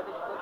How did you